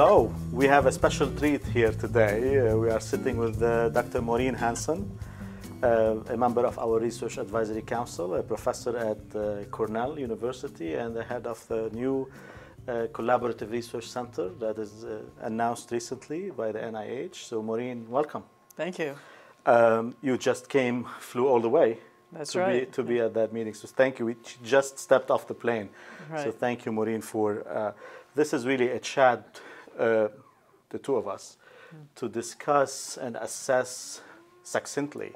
Hello, we have a special treat here today. Uh, we are sitting with uh, Dr. Maureen Hanson, uh, a member of our Research Advisory Council, a professor at uh, Cornell University, and the head of the new uh, Collaborative Research Center that is uh, announced recently by the NIH. So, Maureen, welcome. Thank you. Um, you just came, flew all the way That's to right. be to be at that meeting. So thank you. We just stepped off the plane. Right. So thank you, Maureen, for uh, this is really a chat, uh, the two of us, to discuss and assess succinctly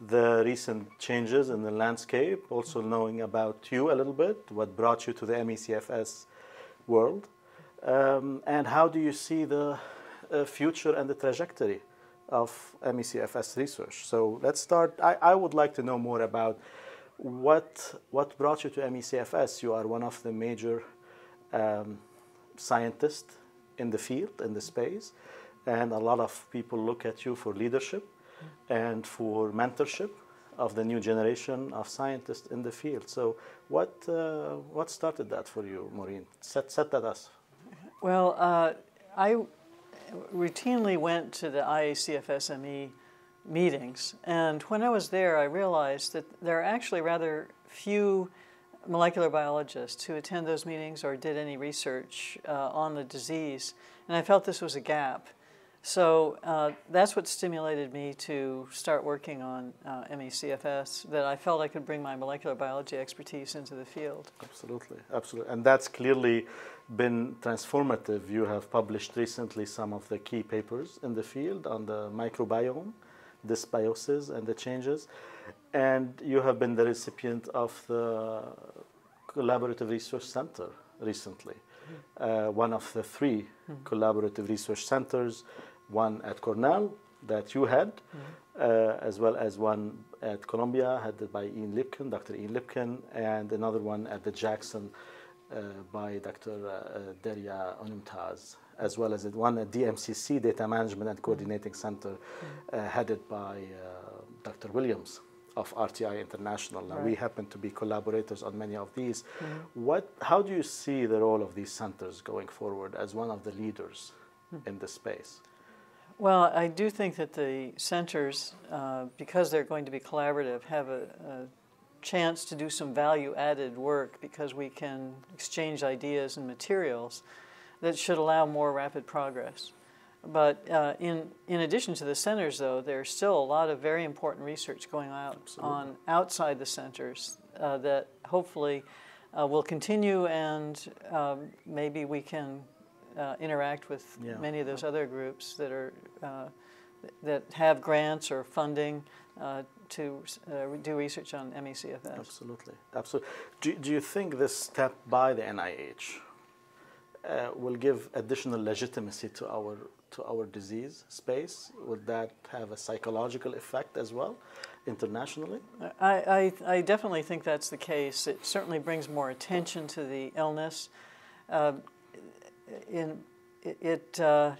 the recent changes in the landscape. Also knowing about you a little bit, what brought you to the MECFS world, um, and how do you see the uh, future and the trajectory of MECFS research. So let's start. I, I would like to know more about what what brought you to MECFS. You are one of the major um, scientists in the field, in the space, and a lot of people look at you for leadership and for mentorship of the new generation of scientists in the field. So what uh, what started that for you, Maureen? Set set that us. Well, uh, I routinely went to the IACFSME meetings, and when I was there, I realized that there are actually rather few molecular biologists who attend those meetings or did any research uh, on the disease, and I felt this was a gap. So uh, that's what stimulated me to start working on uh, MECFS, that I felt I could bring my molecular biology expertise into the field. Absolutely, absolutely, and that's clearly been transformative. You have published recently some of the key papers in the field on the microbiome, dysbiosis, and the changes, and you have been the recipient of the Collaborative Research Center recently, uh, one of the three collaborative research centers, one at Cornell that you had, uh, as well as one at Columbia headed by Ian Lipkin, Dr. Ian Lipkin, and another one at the Jackson uh, by Dr. Uh, Derya Unutmaz, as well as one at DMCC, Data Management and Coordinating Center, uh, headed by uh, Dr. Williams of RTI International. Now, we happen to be collaborators on many of these. What, how do you see the role of these centers going forward as one of the leaders in this space? Well, I do think that the centers, uh, because they're going to be collaborative, have a, a chance to do some value added work because we can exchange ideas and materials that should allow more rapid progress. But uh, in, in addition to the centers, though, there's still a lot of very important research going out on outside the centers uh, that hopefully uh, will continue, and um, maybe we can uh, interact with Yeah. many of those other groups that are uh, that have grants or funding uh, to uh, do research on MECFS. Absolutely, absolutely. Do, do you think this step by the NIH uh, will give additional legitimacy to our to our disease space? Would that have a psychological effect as well, internationally? I, I, I definitely think that's the case. It certainly brings more attention to the illness. Uh, in, it, uh,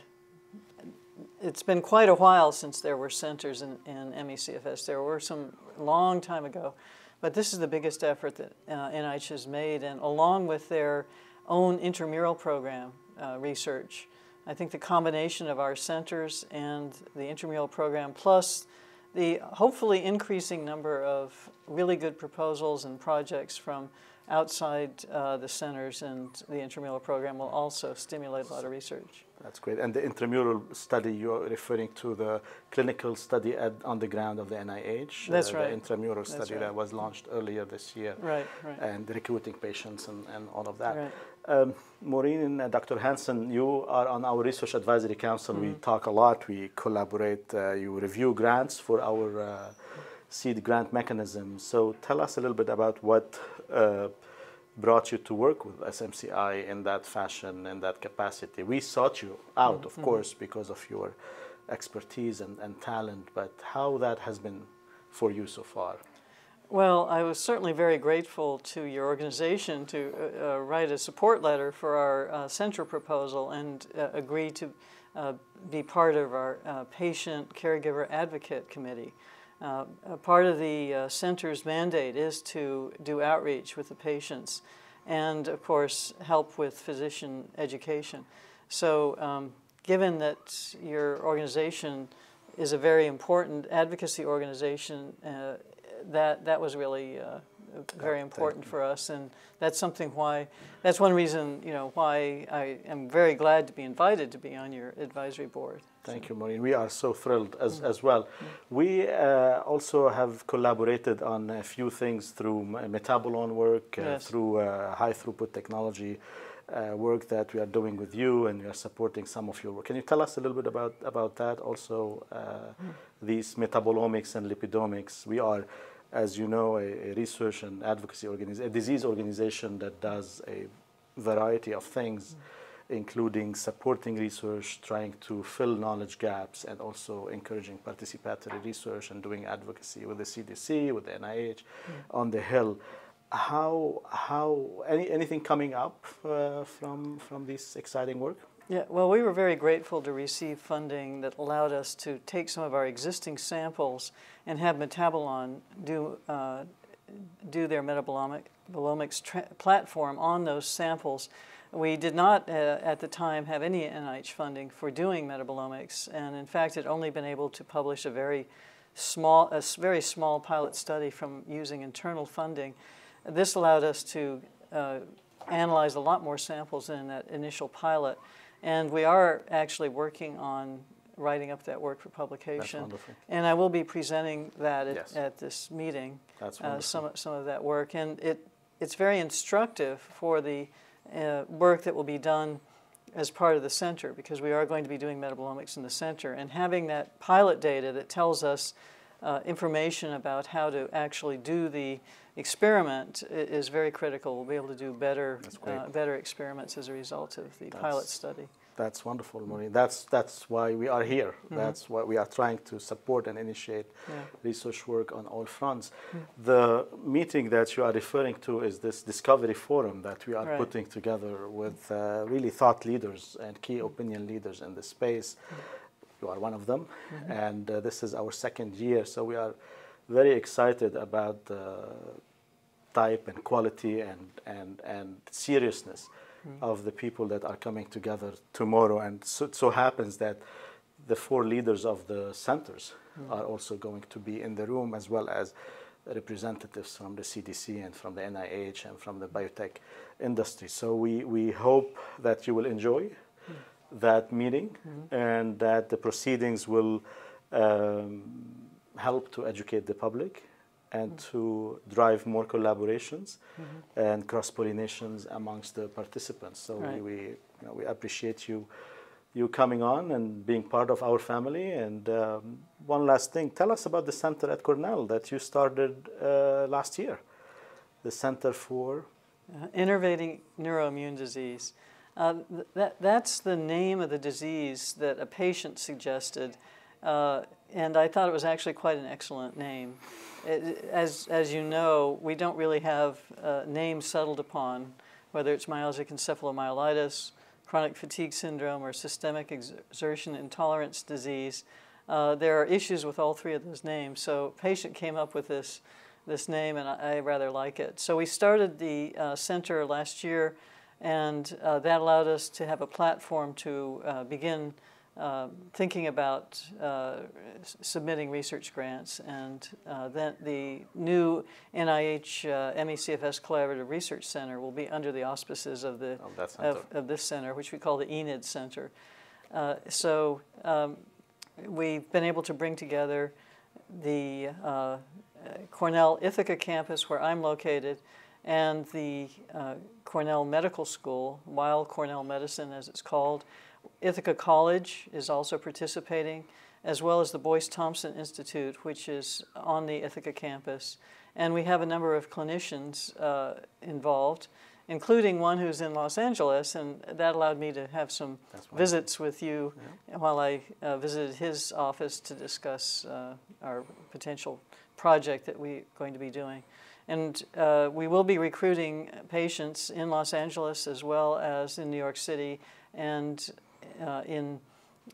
it's been quite a while since there were centers in, in MECFS. There were some long time ago, but this is the biggest effort that uh, NIH has made, and along with their own intramural program uh, research, I think the combination of our centers and the intramural program, plus the hopefully increasing number of really good proposals and projects from outside uh, the centers and the intramural program will also stimulate a lot of research. That's great. And the intramural study you're referring to the clinical study at, on the ground of the NIH. That's uh, right. The intramural That's study right. that was launched earlier this year. Right, right. And recruiting patients and, and all of that. Right. Um, Maureen and uh, Dr. Hanson, you are on our Research Advisory Council. Mm-hmm. We talk a lot, we collaborate, uh, you review grants for our uh, seed grant mechanism. So tell us a little bit about what uh, brought you to work with SMCI in that fashion, in that capacity. We sought you out, Mm-hmm. of course, because of your expertise and, and talent, but how that has been for you so far? Well, I was certainly very grateful to your organization to uh, uh, write a support letter for our uh, center proposal and uh, agree to uh, be part of our uh, patient caregiver advocate committee. Part of the center's mandate is to do outreach with the patients and, of course, help with physician education. So, um, given that your organization is a very important advocacy organization, that that was really uh, very important for us, and that's something why that's one reason you know why I am very glad to be invited to be on your advisory board. Thank you, Maureen. We are so thrilled as, mm. as well. Mm. We uh, also have collaborated on a few things through Metabolon work, uh, yes. through uh, high throughput technology uh, work that we are doing with you, and we are supporting some of your work. Can you tell us a little bit about, about that? Also, uh, mm. these metabolomics and lipidomics. We are, as you know, a, a research and advocacy organization, a disease organization that does a variety of things. Mm including supporting research, trying to fill knowledge gaps, and also encouraging participatory research and doing advocacy with the CDC, with the NIH, mm. on the Hill. How, how any, anything coming up uh, from, from this exciting work? Yeah, well, we were very grateful to receive funding that allowed us to take some of our existing samples and have Metabolon do, uh, do their metabolomics platform on those samples we did not, uh, at the time, have any NIH funding for doing metabolomics, and in fact, had only been able to publish a very small, a very small pilot study from using internal funding. This allowed us to uh, analyze a lot more samples in that initial pilot, and we are actually working on writing up that work for publication. That's wonderful. And I will be presenting that at, yes. at this meeting. That's uh, some some of that work, and it it's very instructive for the uh, work that will be done as part of the center because we are going to be doing metabolomics in the center and having that pilot data that tells us uh, information about how to actually do the experiment is very critical. We'll be able to do better, uh, better experiments as a result of the That's pilot study. That's wonderful, Maureen. That's that's why we are here. Mm-hmm. That's why we are trying to support and initiate yeah. research work on all fronts. Mm-hmm. The meeting that you are referring to is this discovery forum that we are right. putting together with uh, really thought leaders and key opinion leaders in the space. Mm-hmm. You are one of them, mm-hmm. and uh, this is our second year. So we are very excited about the type and quality and and and seriousness mm. of the people that are coming together tomorrow. And so it so happens that the four leaders of the centers mm. are also going to be in the room, as well as representatives from the CDC and from the NIH and from the biotech industry. So we, we hope that you will enjoy mm. that meeting and that the proceedings will um, help to educate the public and mm-hmm. to drive more collaborations mm-hmm. and cross pollinations amongst the participants. So right. we, we, you know, we appreciate you you coming on and being part of our family. And um, one last thing, tell us about the center at Cornell that you started uh, last year, the Center for uh, Enervating Neuroimmune Disease. Uh, th- that, that's the name of the disease that a patient suggested, uh, and I thought it was actually quite an excellent name as, as you know, we don't really have uh, names settled upon, whether it's myalgic encephalomyelitis, chronic fatigue syndrome, or systemic exertion intolerance disease. Uh, there are issues with all three of those names. So patient came up with this, this name, and I, I rather like it. So we started the uh, center last year, and uh, that allowed us to have a platform to uh, begin uh, thinking about uh, submitting research grants, and uh, then the new NIH uh, MECFS Collaborative Research Center will be under the auspices of the of, of, this center, which we call the ENID Center. Uh, so um, we've been able to bring together the Cornell Ithaca campus, where I'm located, and the Cornell Medical School, Weill Cornell Medicine, as it's called Ithaca College is also participating, as well as the Boyce Thompson Institute, which is on the Ithaca campus. And we have a number of clinicians uh, involved, including one who's in Los Angeles, and that allowed me to have some visits with you yeah. while I uh, visited his office to discuss uh, our potential project that we're going to be doing. And uh, we will be recruiting patients in Los Angeles as well as in New York City and in,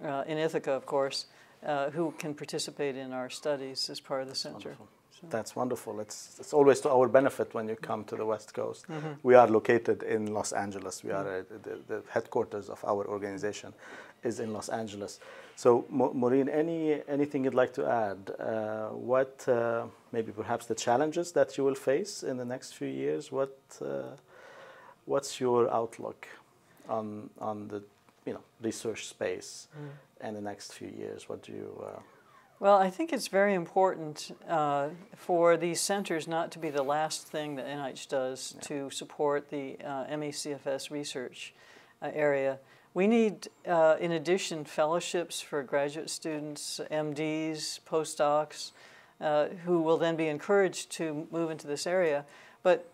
uh, in Ithaca, of course, uh, who can participate in our studies as part of the center. Wonderful. That's wonderful. It's, it's always to our benefit when you come to the West Coast. We are located in Los Angeles. We are uh, the, the headquarters of our organization is in Los Angeles. So, Maureen, any anything you'd like to add? Uh, what uh, maybe perhaps the challenges that you will face in the next few years? What uh, what's your outlook on on the you know research space in the next few years? What do you uh, Well, I think it's very important uh, for these centers not to be the last thing that NIH does to support the uh, MECFS research uh, area. We need, uh, in addition, fellowships for graduate students, MDs, postdocs, uh, who will then be encouraged to move into this area. But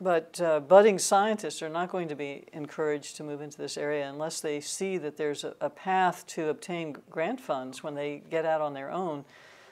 but uh, budding scientists are not going to be encouraged to move into this area unless they see that there's a, a path to obtain grant funds when they get out on their own.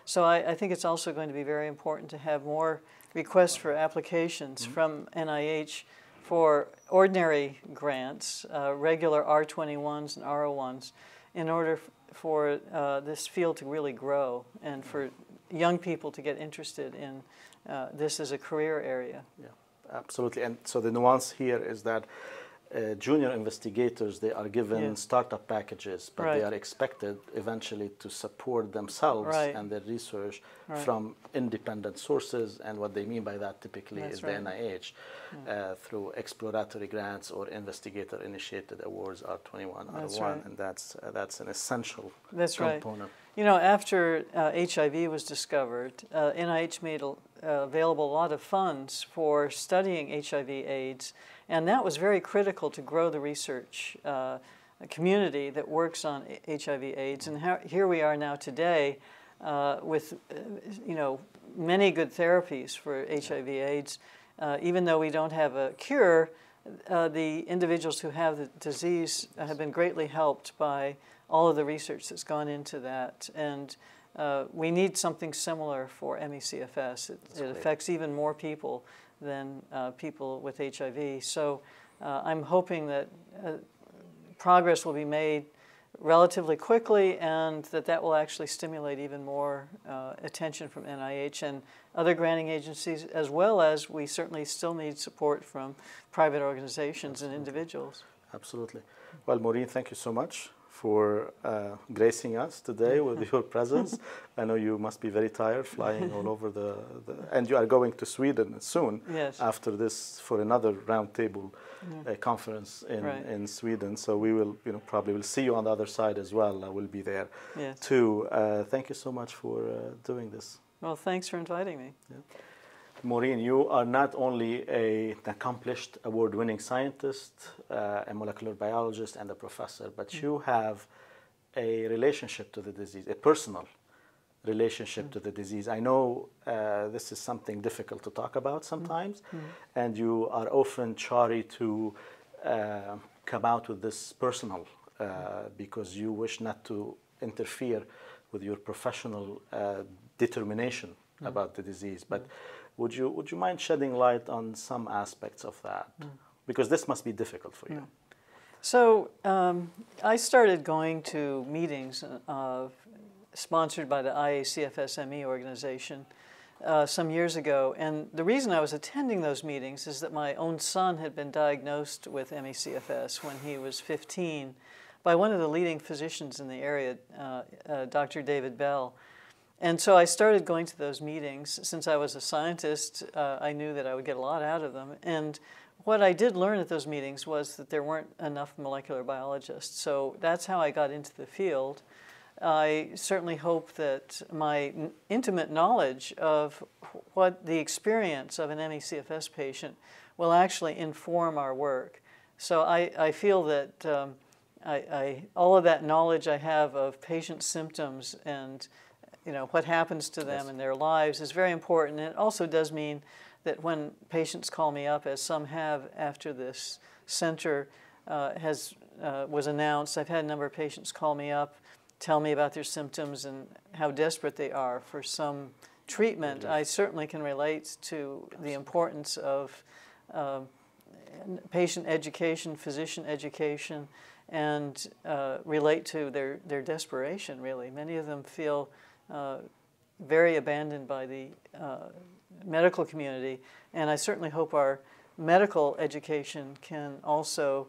So I, I think it's also going to be very important to have more requests for applications from NIH for ordinary grants, uh, regular R21s and R01s, in order f- for uh, this field to really grow and for young people to get interested in uh, this as a career area. Yeah, absolutely. And so the nuance here is that uh, junior investigators they are given Yeah. startup packages, but Right. they are expected eventually to support themselves Right. and their research Right. from independent sources. And what they mean by that typically That's is right. the NIH uh, through exploratory grants or investigator-initiated awards R21 out That's of one, and that's uh, that's an essential That's right. component. You know, after uh, HIV was discovered, uh, NIH made a- uh, available a lot of funds for studying HIV/AIDS, and that was very critical to grow the research uh, community that works on HIV/AIDS. And how, here we are now today, uh, with uh, you know many good therapies for HIV/AIDS. Uh, even though we don't have a cure, uh, the individuals who have the disease have been greatly helped by all of the research that's gone into that. And uh, we need something similar for MECFS. It, it affects even more people than uh, people with HIV. So uh, I'm hoping that uh, progress will be made relatively quickly and that that will actually stimulate even more uh, attention from NIH and other granting agencies, as well as we certainly still need support from private organizations and individuals. Absolutely. Well, Maureen, thank you so much for uh, gracing us today with your presence. I know you must be very tired flying all over the, the and you are going to Sweden soon Yes. after this for another roundtable uh, conference in, Right. in Sweden. So we will, you know, probably will see you on the other side as well. I will be there Yes. too. Uh, thank you so much for uh, doing this. Well, thanks for inviting me. Maureen, you are not only a, an accomplished award winning scientist, uh, a molecular biologist, and a professor, but you have a relationship to the disease, a personal relationship to the disease. I know uh, this is something difficult to talk about sometimes, and you are often chary to uh, come out with this personal uh, because you wish not to interfere with your professional uh, determination about the disease. But would you would you mind shedding light on some aspects of that? Because this must be difficult for you. So um, I started going to meetings uh, sponsored by the IACFSME organization uh, some years ago. And the reason I was attending those meetings is that my own son had been diagnosed with ME/CFS when he was 15 by one of the leading physicians in the area, uh, uh, Dr. David Bell. And so I started going to those meetings. Since I was a scientist, uh, I knew that I would get a lot out of them. And what I did learn at those meetings was that there weren't enough molecular biologists. So that's how I got into the field. I certainly hope that my intimate knowledge of what the experience of an ME/CFS patient will actually inform our work. So I, I feel that um, I, I, all of that knowledge I have of patient symptoms and you know what happens to them Yes. in their lives is very important. And it also does mean that when patients call me up, as some have after this center uh, has uh, was announced, I've had a number of patients call me up, tell me about their symptoms and how desperate they are for some treatment. I certainly can relate to the importance of um, patient education, physician education, and uh, relate to their, their desperation, really. Many of them feel uh, very abandoned by the uh, medical community, and I certainly hope our medical education can also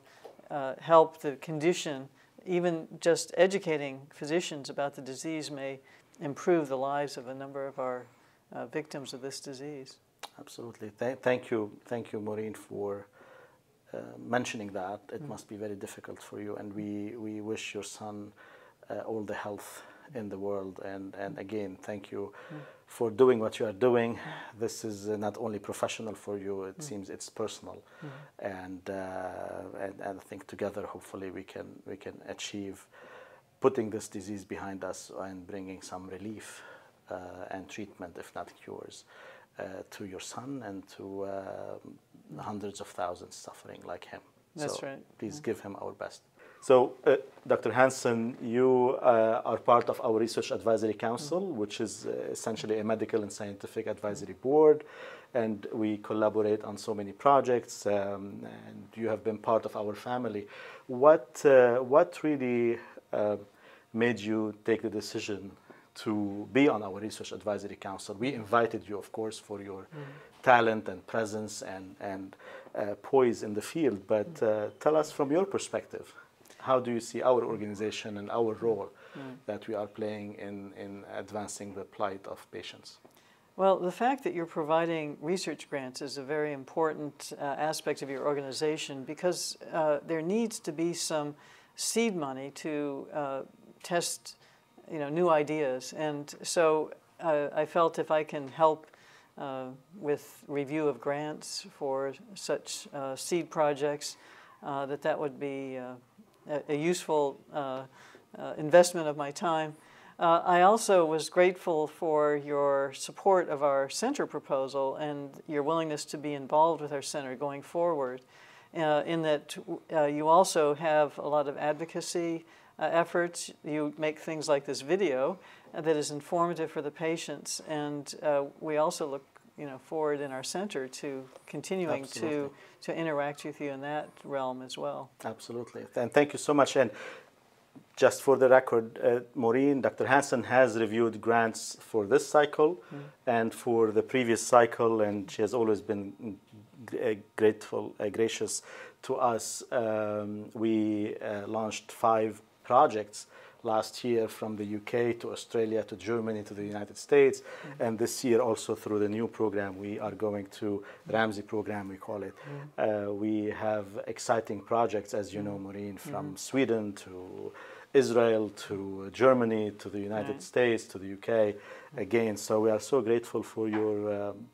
uh, help the condition. Even just educating physicians about the disease may improve the lives of a number of our uh, victims of this disease. Absolutely. Th- thank you, thank you, Maureen, for uh, mentioning that. It mm. must be very difficult for you, and we, we wish your son uh, all the health in the world. And, and again, thank you mm. for doing what you are doing. This is uh, not only professional for you, it mm. seems it's personal. And, uh, and, and I think together, hopefully, we can, we can achieve putting this disease behind us and bringing some relief uh, and treatment, if not cures, uh, to your son and to uh, hundreds of thousands suffering like him. That's so right. Please give him our best. So, uh, Dr. Hanson, you uh, are part of our Research Advisory Council, mm-hmm. which is uh, essentially a medical and scientific advisory board, and we collaborate on so many projects. Um, and you have been part of our family. What what really made you take the decision to be on our Research Advisory Council. We invited you, of course, for your mm. talent and presence and, and uh, poise in the field. But uh, tell us from your perspective, how do you see our organization and our role mm. that we are playing in, in advancing the plight of patients? Well, the fact that you're providing research grants is a very important uh, aspect of your organization because uh, there needs to be some seed money to uh, test you know, new ideas. And so uh, I felt if I can help uh, with review of grants for such uh, seed projects, uh, that that would be uh, a, useful uh, investment of my time. I also was grateful for your support of our center proposal and your willingness to be involved with our center going forward. in that you also have a lot of advocacy uh, efforts. You make things like this video uh, that is informative for the patients, and uh, we also look you know, forward in our center to continuing to, to interact with you in that realm as well. Absolutely. And thank you so much. And just for the record, uh, Maureen, Dr. Hanson has reviewed grants for this cycle mm. and for the previous cycle, and she has always been uh, grateful, uh, gracious to us. Um, we uh, launched five projects last year from the UK to Australia to Germany to the United States, mm-hmm. and this year also through the new program we are going to Ramsay program we call it. Mm-hmm. Uh, we have exciting projects, as you know, Maureen, from mm-hmm. Sweden to Israel to Germany to the United States to the UK again. So we are so grateful for your. Um,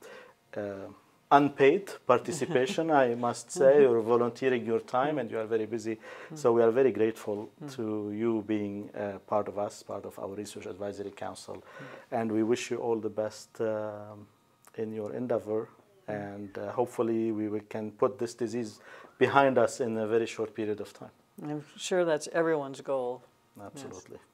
uh, unpaid participation, I must say, mm-hmm. or volunteering your time, and you are very busy. Mm-hmm. So we are very grateful mm-hmm. to you being uh, part of us, part of our Research Advisory Council, and we wish you all the best um, in your endeavor. And uh, hopefully, we, we can put this disease behind us in a very short period of time. I'm sure that's everyone's goal. Absolutely. Yes.